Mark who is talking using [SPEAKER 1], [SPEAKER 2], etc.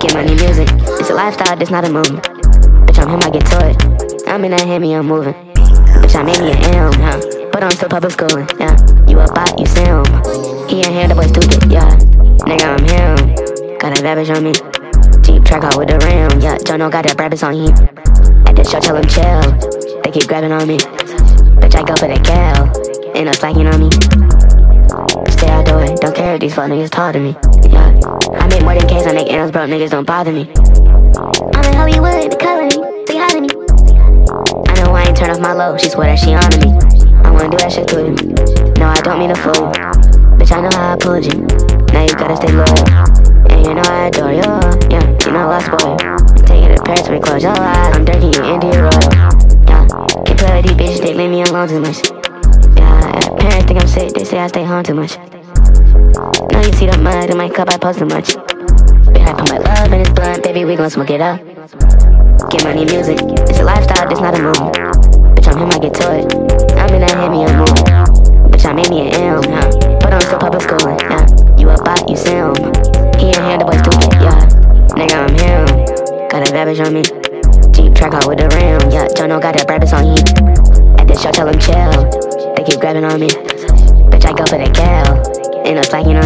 [SPEAKER 1] Get money music. It's a lifestyle, it's not a movement. Bitch, I'm him, I get to. I'm in that heavy, I'm moving. Bitch, I'm in your M, huh? But I'm still public schooling, yeah. You a bot, you him. He ain't here, the boy stupid, yeah. Nigga, I'm him. Got a bitch on me. Jeep track out with the ram, yeah. Jono got that rabbits on him. At the show, tell him chill. They keep grabbing on me. Bitch, I go for the gal. Ain't no slacking on me. Stay out the way, don't care if these fuck niggas talk to me. Yeah, I make more than case, I make M's, bro, niggas don't bother me. I'm in Hollywood, the colony, say hi to me. I know I ain't turn off my low, she swear that she on me. I wanna do that shit to you. No, I don't mean to fool. Bitch, I know how I pulled you. Now you gotta stay loyal. And you know I adore you. Yeah, you know I spoil. Take it to Paris, we close your eyes. I'm dirty, you India royal. Yeah, can't play with these bitches, they leave me alone too much. Yeah, parents think I'm sick, they say I stay home too much. You see the mud in my cup, I post too much. I put my love in this blunt, baby, we gon' smoke it up. Get money music, it's a lifestyle, it's not a movement. Bitch, I'm him, I get to it. I'm in that heavy, I'm moving. Bitch, I'm in me an M, huh? But I'm still public schooling, yeah. You a bot, you him. He ain't here, the boy stupid, yeah. Nigga, I'm him. Got a bitch on me. Jeep track out with the ram, yeah. Jono got that rabbits on him. At the show, tell him chill. They keep grabbing on me. Bitch, I go for the gal. Ain't no slacking on me.